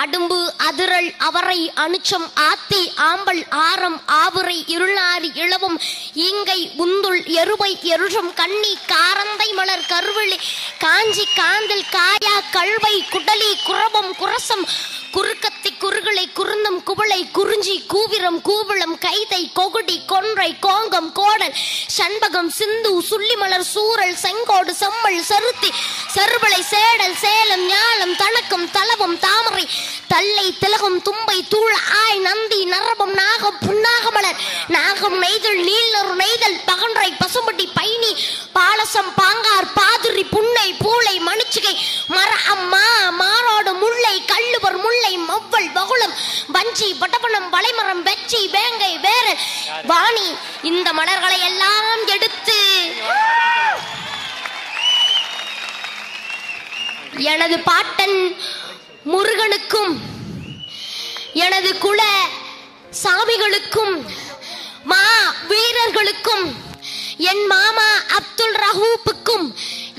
அடும்பு அதிரல் அவரை அனுச்சம் ஆத்தி ஆம்பல் ஆரம் ஆவுரை இருளாறு இளவும் ஈங்கை உந்துள் எருவை எருஷம் கண்ணி காரந்தை மலர் கருவிழி காஞ்சி காந்தில் காயா கல்வை குடலி குரபம் குரசம் குறுக்கத்தி குறுகளை குருந்தம் குவளை குறிஞ்சி கூவிரம் கூவிளம் கைதை கொகுடி கொன்றை கோங்கம் கோடல் சண்பகம் சிந்து சுள்ளிமலர் சூரல் செங்கோடு செம்மல் சருத்தி சருவளை சேடல் சேலம் ஞாலம் தணக்கம் தலவம் தாமரை தல்லை திலகம் தும்பை தூள் ஆய் நந்தி நரபம் நாகம் புன்னாகமலர் நாகம் நெய்தல் நீலர் நெய்தல் பகன்றை பசும்பட்டி பைனி பாலசம் பாங்கார் பாதுரி புன்னை பூளை மணிச்சிகை கல்லுவர் முல்லை மவ்வள் பகுளம் வஞ்சி வடபணம் வளைமரம் வெச்சி வேங்கை வேறு. வாணி இந்த மலர்களை எல்லாம் எடுத்து எனது பாட்டன் முருகனுக்கும் எனது குல சாமிகளுக்கும் மா வீரர்களுக்கும் என் மாமா அப்துல் ரஹூப்புக்கும்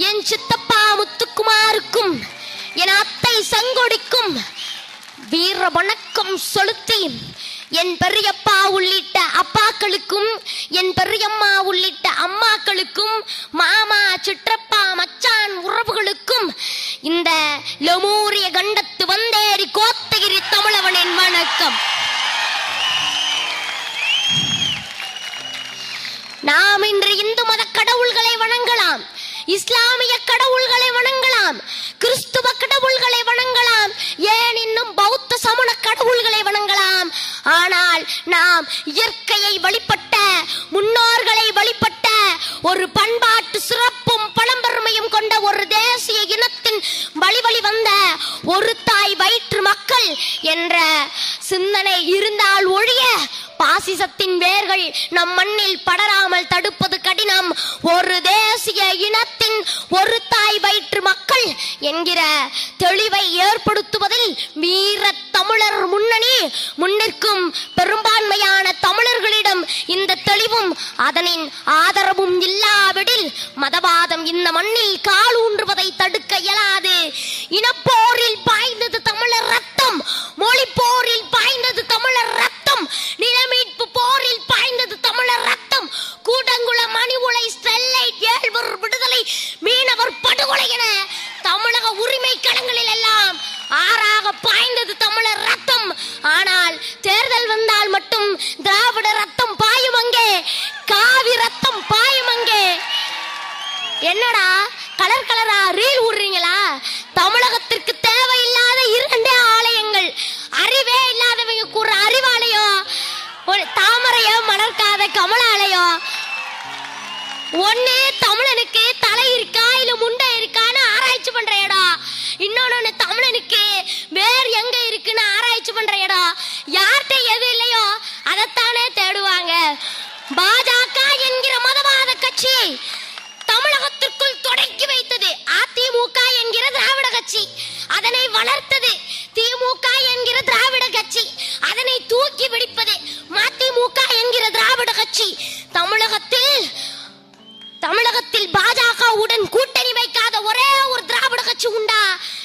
என் சித்தப்பா முத்துக்குமாருக்கும் என் அத்தை சங்கொடிக்கும் வீர வணக்கம் செலுத்தி என் பெரியப்பா உள்ளிட்ட அப்பாக்களுக்கும் என் பெரியம்மா உள்ளிட்ட அம்மாக்களுக்கும் மாமா சிற்றப்பா மச்சான் உறவுகளுக்கும் இந்த லெமூரிய கண்டத்து வந்தேரி கோத்தகிரி தமிழவனின் வணக்கம். நாம் இன்று இந்து மத கடவுள்களை வணங்கலாம் இஸ்லாமிய கடவுள்களை வணங்கலாம் கிறிஸ்துவ கடவுள்களை சமண கடவுள்களை வணங்கலாம். ஆனால் நாம் இயற்கையை வழிபட்ட முன்னோர்களை வழிபட்ட ஒரு பண்பாட்டு சிறப்பும் பழம்பெருமையும் கொண்ட ஒரு தேசிய இனத்தின் வழி வழி வந்த ஒரு தாய் வயிற்று மக்கள் என்ற சிந்தனை இருந்தால் ஒழிய பாசிசத்தின் வேர்கள் நம் மண்ணில் படராமல் தடுப்பது கடினம். ஒரு தேசிய இனத்தின் ஒரு தாய் வயிற்று மக்கள் என்கிற தெளிவை ஏற்படுத்துவதில் வீர தமிழர் முன்னணி முன்னிற்கும் பெரும்பான்மையான தமிழர்களிடம் இந்த தெளிவும் அதனின் ஆதரவும் இல்லாவிடில் மதவாதம் இந்த மண்ணில் கால் ஊன்றுவதை தடுக்க இயலாது. இனப்பு உரிமை களங்களில் எல்லாம் ஆறாக பாய்ந்தது தமிழர் ரத்தம். ஆனால் தேர்தல் வந்தால் மட்டும் திராவிட ரத்தம் பாயும் அங்கே காவி ரத்தம் பாயும் அங்கே. என்னடா கலர் கலரா ரீல் விடுறீங்களா தமிழகத்திற்கு தேவையில்லாத இரண்டே ஆலயங்கள். அறிவே இல்லாதவங்க கூற அறிவாலயம் ஒரு தாமரையோ மலர்க்காத கமலாலயோ? ஒண்ணு தமிழனுக்கு பாஜக என்கிற மதவாத கட்சி தமிழகத்திற்குள் தொடக்கி வைத்தது அதிமுக என்கிற திராவிட கட்சி. அதனை வளர்த்தது திமுக என்கிற திராவிட கட்சி.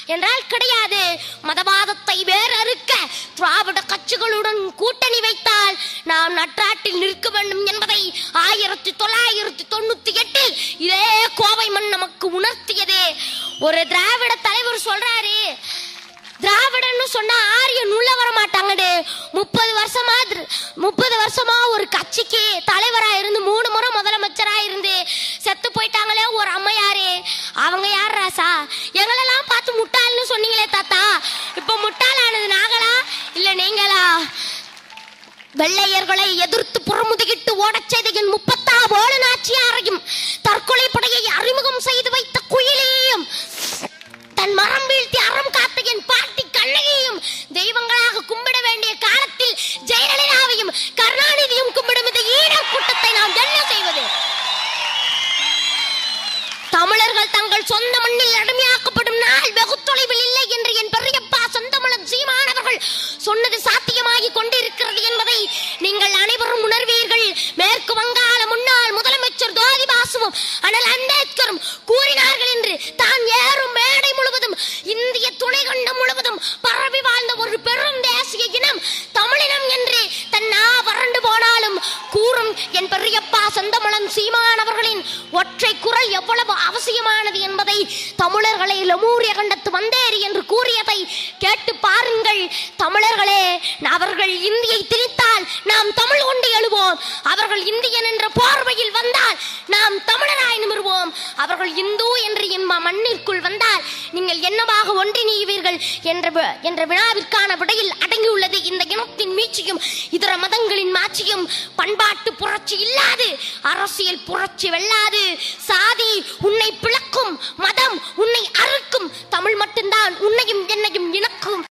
என்றால் கிடையாது. மதவாதத்தை வேறறுக்க திராவிட கட்சிகளுடன் கூட்டணி வைத்தால் நாம் நற்றாட்டில் நிற்க வேண்டும் என்பதை ஆயிரத்தி தொள்ளாயிரத்தி தொண்ணூத்தி எட்டில் இதே கோவை மண் நமக்கு உணர்த்தியது. ஒரு திராவிட தலைவர் சொல்றாரு திராவிடன்னு சொன்னா ஆரியன் உள்ள வர மாட்டாங்கடே முப்பது வருஷமா முப்பது வருஷமா ஒரு கட்சிக்கு தலைவரா இருந்து மூணு முறை முதலமைச்சரா இருந்து செத்து போயிட்டாங்களே ஒரு அம்மையாரு. அவங்க யார் ராசா வெள்ளையர்களை எதிர்த்து புறமுதுகிட்டு ஓடச் செய்த என் முப்பத்தா போல நாச்சியாரையும் தற்கொலை படையை அறிமுகம் செய்து வைத்த குயிலையும் தன் மரம் வீழ்த்தி அறம் காத்த என் பாட்டி கண்ணகியையும் தெய்வங்களாக கும்பிட வேண்டிய காலத்தில் ஜெயலலிதாவையும் கருணாநிதியும் கும்பிடும் இந்த ஈழ கூட்டத்தை நாம் என்ன செய்வது? தமிழர்கள் தங்கள் சொந்த மண்ணில் அடிமையாக்கப்படும் நாள் வெகு தொலைவில் இல்லை என்று என் பெரியப்பா சொந்தமலன் சீமானவர்கள் சொன்னது ஆகி கொண்டிருக்கிறது என்பதை நீங்கள் அனைவரும் உணர்வீர்கள். மேற்கு வங்காள முன்னாள் முதலமைச்சர் ஜோதி பாசுவும் ஆனால் அம்பேத்கரும் கூறினார்கள் என்று தான் ஏறும் மேடை முழுவதும் இந்திய துணை கண்டம் முழுவதும் பரவி வாழ்ந்த ஒரு பெரும் தேசிய இனம் தமிழினம் என்று தன் நா வறண்டு போனாலும் கூறும் என் பெரியப்பா செந்தமலம் சீமானவர்களின் ஒற்றை குரல் எவ்வளவு அவசியமானது என்பதை தமிழர்களை லெமூரிய கண்டத்து வந்தேரி என்று கூறியதை கேட்டு பாருங்கள். தமிழர்களே அவர்கள் இந்தியை திணித்தால் நாம் தமிழ் கொண்டு எழுவோம். அவர்கள் இந்தியன் என்ற போர்வையில் வந்தால் நாம் தமிழர் அவர்கள் இந்து என்று என் மண்ணிற்குள் வந்தால் நீங்கள் என்னவாக ஒன்றிணைவீர்கள் என்ற என்ற வினாவிற்கான விடையில் அடங்கியுள்ளது இந்த இனத்தின் மீட்சியும் இதர மதங்களின் மாட்சியும். பண்பாட்டு புரட்சி இல்லாது அரசியல் புரட்சி வெல்லாது. சாதி உன்னை பிளக்கும் மதம் உன்னை அறுக்கும். தமிழ் மட்டும்தான் உன்னையும் என்னையும் இணக்கும்.